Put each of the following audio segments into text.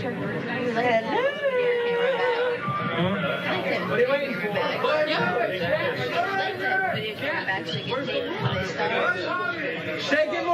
turn. Hello. What are you waiting for? Shake it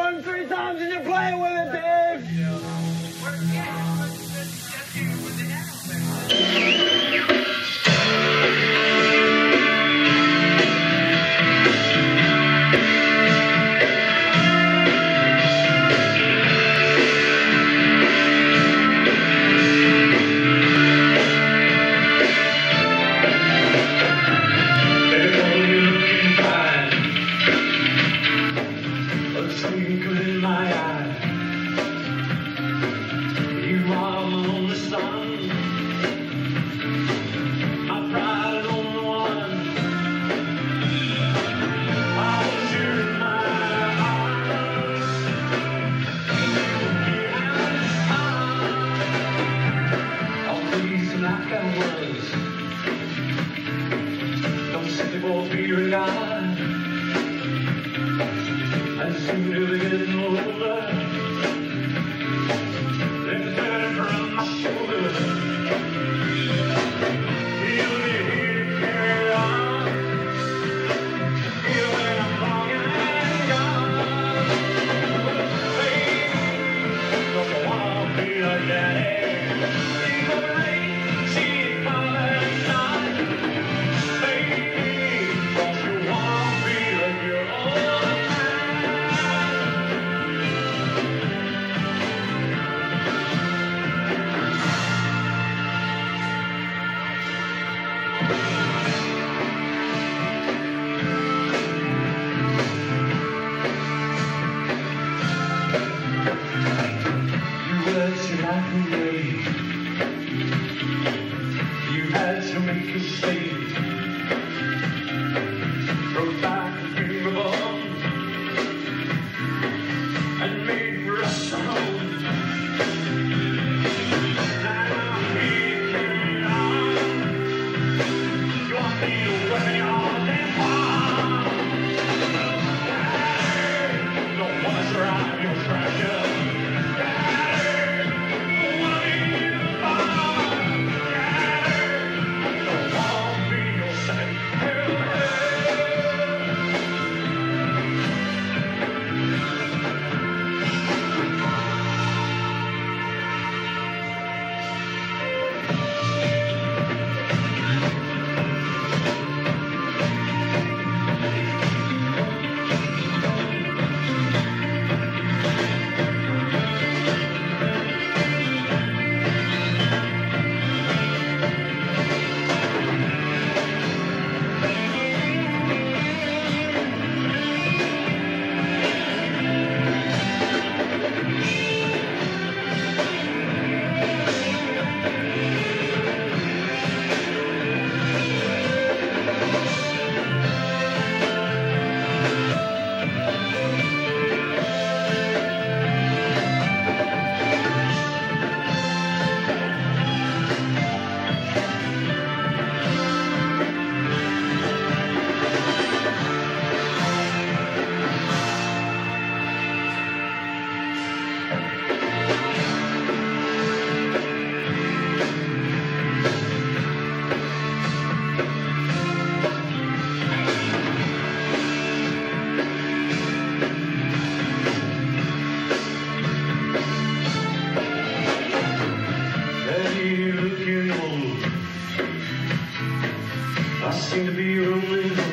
be a wizard.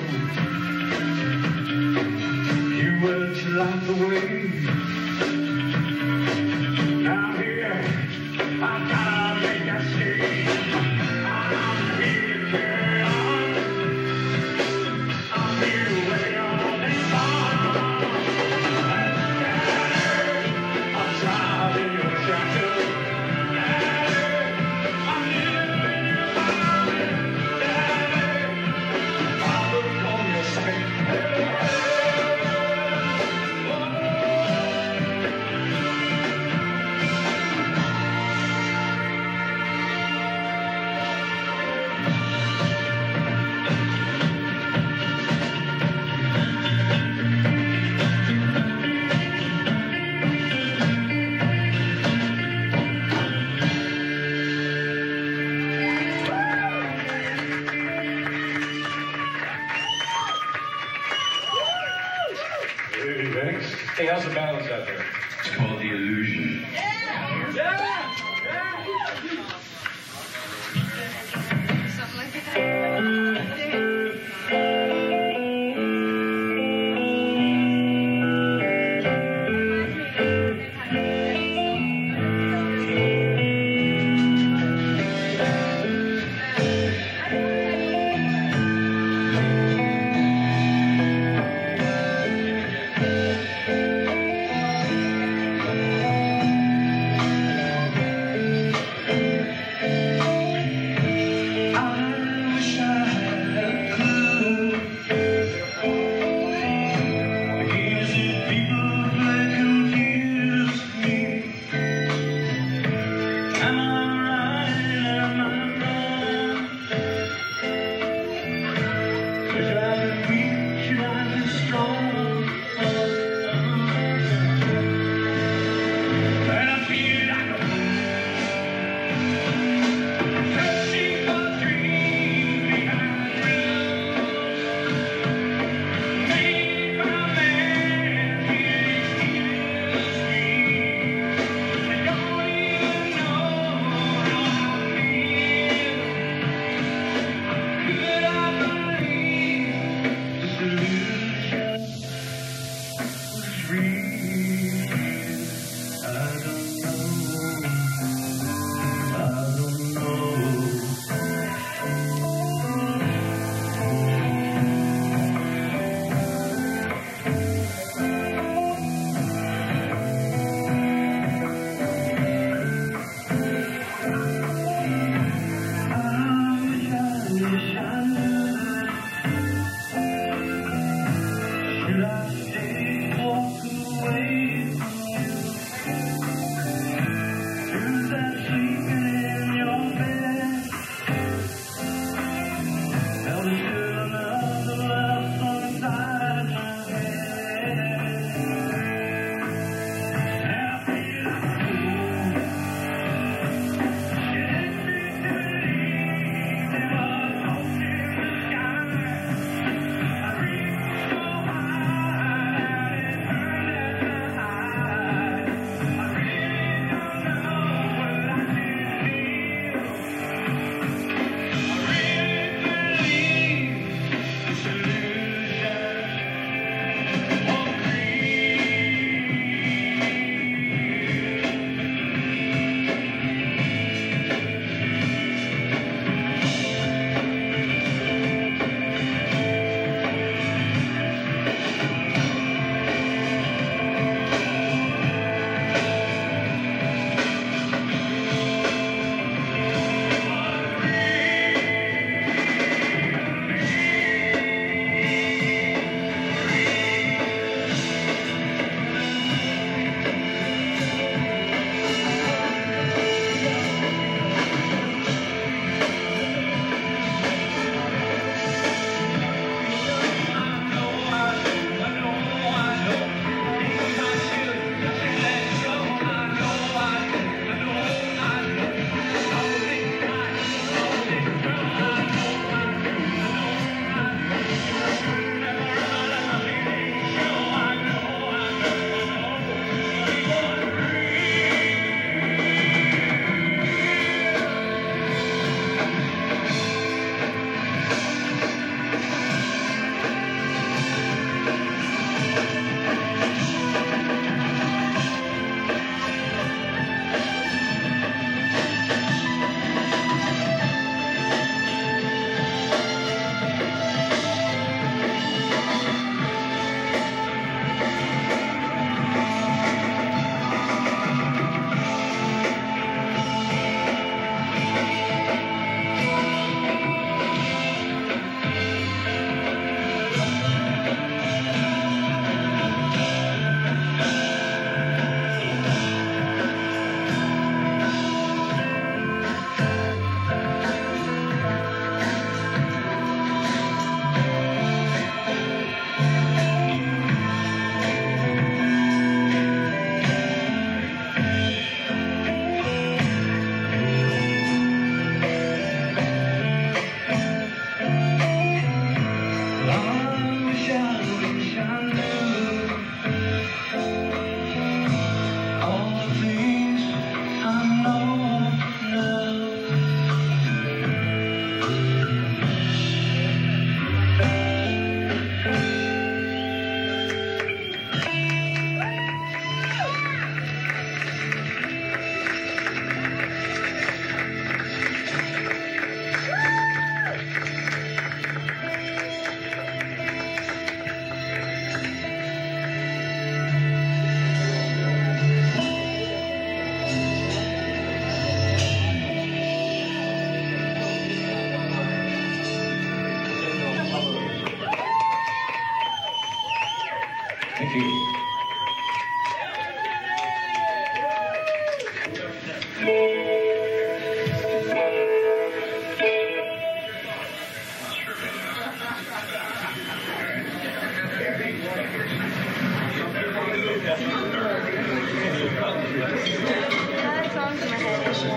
Ruby Jennings. Hey, how's the balance out there? It's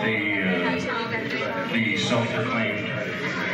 The, uh, the self-proclaimed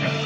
Touch